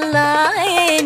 lại